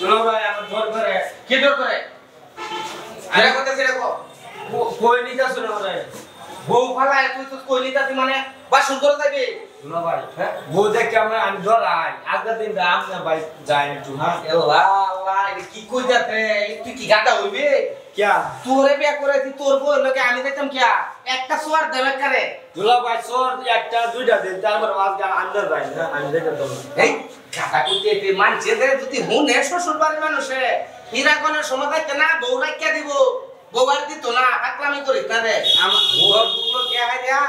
ভাই আমার কি দর করে? আরে কথা কো কই নিতে শুনে ভাই বউ ফালায় তুই তো কই নিতাছি মানে? বাসন করে যাবি? হ্যাঁ? বউ দেখে আমরা আমি ধরাই আজকের দিন রাম ভাই যাই একটু হ্যাঁ আল্লাহ আল্লাহ কি কই যাতে তুই কি গাদা হইবি? কিয়া তোরে বিয়া করেছি তোর বউ লোকে আমি দেখতাম কিয়া একটা সোয়ার দেবে কারে দুলা ভাই সর একটা দুইটা দিন তারপর আজকে আন্দার ভাই না? আমি দেখে তো এই গাদা করতে এতে মানছে দে যদি হুনে শ্বশুর বাড়ির মানুষে সময় থাকতে না বউ রাখিয়া দিব। বউ আর দিত না আকলামি করিস না রে। আমার বউর বুকলো কে হয় রা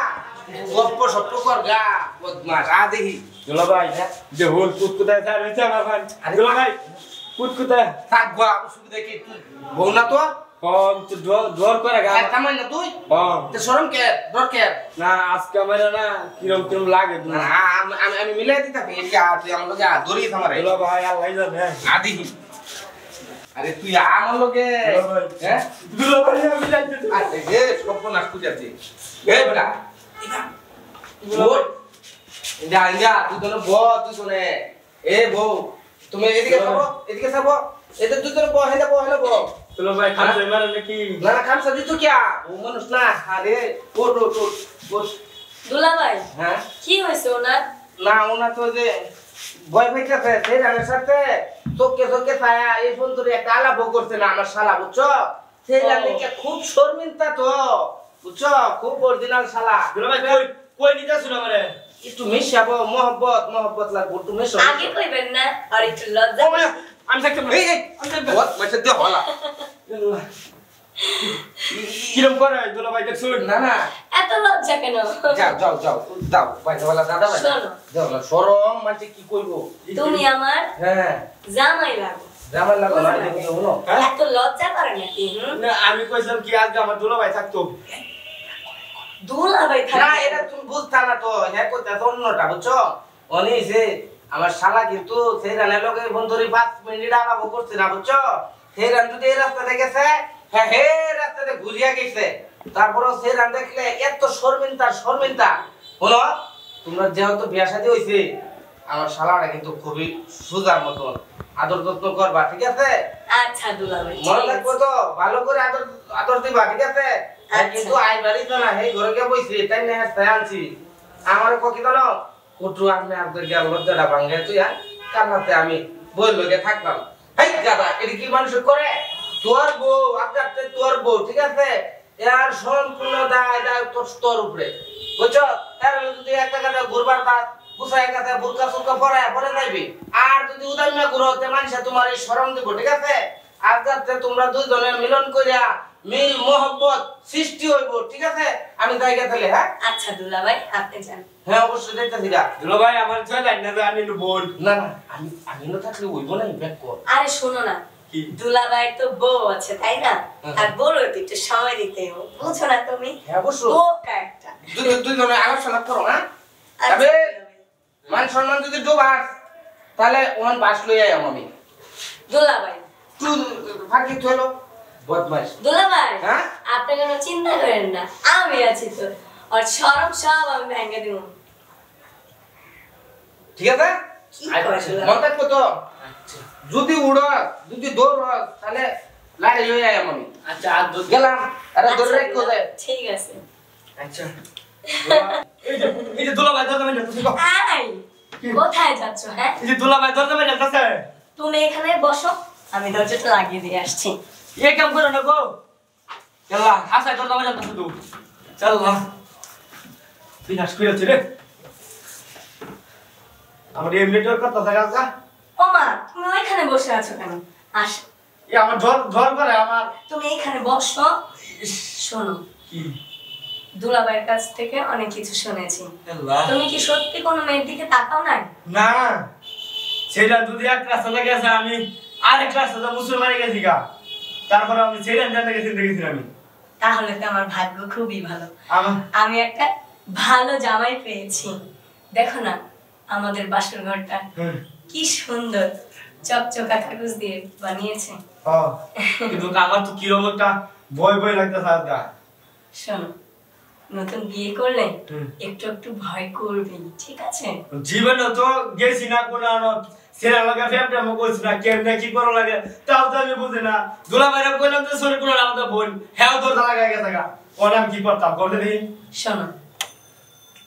গপ্প সপ্প কর গা বদমাস আ দেখি। দুলা ভাই যে হোল কুত কোথায় স্যার হয়েছে আমার ভাই। আরে দুলা ভাই কুত কোথায় থাকব অসুবিধা কি তুই বউ না তো কম তো ডর করে গা। একটা মাই না তুই? কম। তো সরম কে? ডর কে? না আজকে আমার না কিরম কিরম লাগে না আমি আমি- মিলাই দিতে থাকি এদিকে আ, তুই আমার লগে দড়ি থামারে দুলা ভাই আল্লাহ জানে। আদি আরে তুই আমার লগে। হ্যাঁ? দুলা ভাই আমি যাইতে আরে হে সর্বনাশ খুঁজাতে এ বেটা। বোট ইন্দা ইন্দা তুই তো ব তুই তো এ বউ তুমি এদিকে যাব এদিকে যাব এদের তুই তো ব হেলে ব হেলে ব দুলা ভাই খাতে মারে নাকি না না খামসা দিছো কিয়া? ও মানুষ না আরে ওট ওট ওট ওট দুলাভাই হ্যাঁ কি হয়েছে ওনার না ওনা তো যে ভয় পাইতেছে সেই রানের সাথে চোখে চোখে ছায়া এই ফোন তোর একটা আলাপ করছে না আমার শালা বুঝছ? সেই ও। রানিকে খুব শর্মিন্দা তো। বুঝছ? খুব অরিজিনাল শালা। কই কই নিতে শুনে আমারে? একটু মিশাবো মহব্বত মহব্বত লাগবো একটু মিশো আগে কইবেন না আর একটু লজ্জা মানে আমি থাকতাম না। এই এই বহুত মাসে দিয়ে হলা। কিরম করে দুলা ভাই দেখ না না। এত লজ্জা কেন? যাও যাও যাও দাও বাইরেওয়ালা দাদা ভাই। যাও না সরম মানে কি কইবো? তুমি আমার হ্যাঁ। জামাই লাগো। জামাই লাগো না দেখি হলো? এত লজ্জা করে না আমি কইছিলাম কি আজকে আমার দুলা ভাই থাকতো। দুলাভাই না এটা তুমি বুঝতা না তো হ্যাঁ কইতা তো অন্যটা বুঝছ? অনি যে আমার শালা কিন্তু সেই রানের লগে ফোন ধরে পাঁচ মিনিট আলাপ করছে না বুঝছ? সেই রান যদি এই রাস্তাতে গেছে হ্যাঁ হে রাস্তাতে ঘুরিয়া গেছে। সেই রান দেখলে এত শর্মিনতা শর্মিনতা হলো তোমরা যেহেতু বিয়া শাদী হইছে আমার শালাটা কিন্তু খুবই সুজার মতন আদর যত্ন করবা ঠিক আছে? আচ্ছা দুলাভাই মনে আছে। তো ভালো করে আদর আদর দিবা ঠিক আছে? আর আচ্ছা। কিন্তু তো না ঘরে গিয়ে বইছি তাই না আনছি। আমার তো না কটু আমি আপনার লজ্জাটা ভাঙে তুই আর কান্নাতে আমি বই লগে থাকতাম হেই দাদা এটা কি মানুষ করে? তোর বউ আপনার তোর বউ ঠিক আছে? এর সম্পূর্ণ দায় দায় তোর তোর উপরে। বুঝছ? তার যদি একটা ঘুরবার দাঁত গুছায় কথা বুরকা সুরকা পরে পরে যাইবি। আর যদি উদার না ঘুরো তে মানুষে তোমার এই শরম দিব ঠিক আছে? যাতে তোমরা দুইজনে মিলন করিয়া মিল মোহব্বত সৃষ্টি হইব ঠিক আছে? আমি জায়গা তাহলে হ্যাঁ? আচ্ছা দুলাভাই আপনি যান। হ্যাঁ অবশ্যই দেখতেছি গা। দুলা ভাই আমার ছয় লাইন না আমি একটু বল না না আমি আমি না থাকলে হইব না ব্যাক কর। আরে শোনো না কি? দুলাভাই তো বউ আছে তাই না? আর বউর তো একটু সময় দিতে হবে। বুঝো না তুমি? হ্যাঁ অবশ্যই। বোকা একটা। দুই দুইজনে আলোচনা করো হ্যাঁ? আচ্ছা, তবে মান সম্মান যদি ডোবাস তাহলে ওমান বাস লই আই আমি। দুলাভাই। তুই ফাঁকি তুই হলো বদমাইশ। দুলাভাই হ্যাঁ? আপনি কোনো চিন্তা করেন না আমি আছি তো। আর সব আমি ভেঙে দিব। ঠিক আছে? মন থাকব তো? যদি উড়স যদি দৌড়স তাহলে লাড়ি লই আই আমি। আচ্ছা আর দুধ গেলাম। আরে আচ্ছা, দৌড় রাখো দে ঠিক আছে। আচ্ছা। এই যে এই যে দুলা দরজা মেরে যাচ্ছে আই কোথায় যাচ্ছ হ্যাঁ? এই যে দুলা ভাই দরজা মেরে যাচ্ছে। তুমি এখানে বসো আমি দরজাটা লাগিয়ে দিয়ে আসছি। তুই রে। আমার থাকা যা ওমা তুমি ওইখানে বসে আছো কেন? আস। এ আমার ঝড় ঝড় করে আমার। তুমি এখানে বসো। শোনো। কি? দুলাভাইয়ের কাছ থেকে অনেক কিছু শুনেছি। তুমি কি সত্যি কোনো মেয়ের দিকে তাকাও না না। সেটা যদি এক রাস্তা লেগে আছে আমি আরেক রাস্তা মুসলমানে গেছি গা। তারপরে আমি সেটা জানতে গেছি দেখেছি আমি। তাহলে তো আমার ভাগ্য খুবই ভালো। আমি একটা ভালো জামাই পেয়েছি। দেখো না আমাদের বাসর ঘরটা কি সুন্দর চকচকা কাগজ দিয়ে বানিয়েছে। কিন্তু আমার তো কীরকম একটা ভয় ভয় লাগতেছে আজকা শোনো নতুন বিয়ে করলে একটু একটু ভয় করবি ঠিক আছে? জীবনে তো গেছি না কোনো সেরা লাগে করছি না কেমনে কি করো লাগে? তাও তো আমি বুঝি না। দুলা বাইরে কইলাম তো সরে কোনো আমাদের বোন হ্যাঁ তোর গায়ে গেছে গা। ওর আমি কি করতাম করতে দিই? শোনো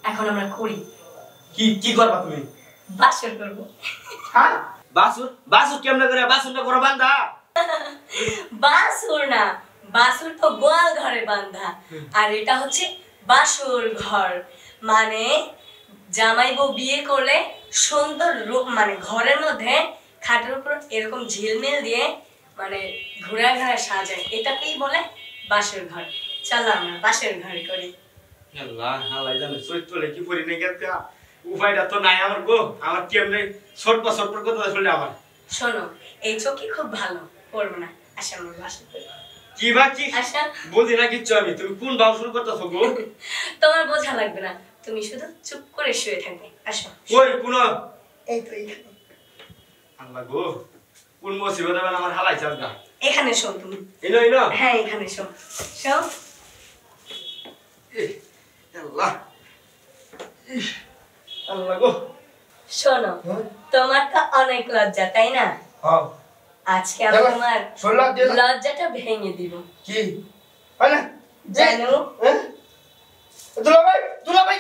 এখন আমরা করি। কি কি করবা তুমি? বাসর করব। হ্যাঁ? বাসুর? বাসুর কেমনে করে? বাসুরটা করো বান্দা বাসুর না বাসুর তো গোয়াল ঘরে বান্ধা। আর এটা হচ্ছে বাসুর ঘর। মানে জামাই বউ বিয়ে করলে সুন্দর রূপ মানে ঘরের মধ্যে খাটের উপর এরকম ঝিলমিল দিয়ে মানে ঘুরা ঘুরা সাজায়। এটাকেই বলে বাসুর ঘর। চলো আমরা বাসুর ঘর করি। আল্লাহ আল্লাহ জানে চরিত্র কি করি নাই উপায়টা তো নাই আমার গো। আমার কেমনে ছোট ছোট কথা শুনলে আমার? শোনো এই চোখই খুব ভালো করব না। আসা আমরা বাসুর কি বা কি? আচ্ছা। বুঝি না কিচ্ছু আমি। তুমি কোন ভাব শুরু করতেছো গো? তোমার বোঝা লাগবে না। তুমি শুধু চুপ করে শুয়ে থাকবে। আসো। কোন এই তো এখানে আল্লাহ গো কোন মুসিবত হবে আমার হালাই চাল গা? এখানে শো তুমি। এনো এনো হ্যাঁ এখানে শো শো আল্লাহ। আল্লাহ গো। শোনো তোমার তো অনেক লজ্জা তাই না? হ্যাঁ। আজকে আমি তোমার। লজ্জাটা ভেঙে দিব। কি? হয় না? জানো। হ্যাঁ? দুলাভাই দুলাভাই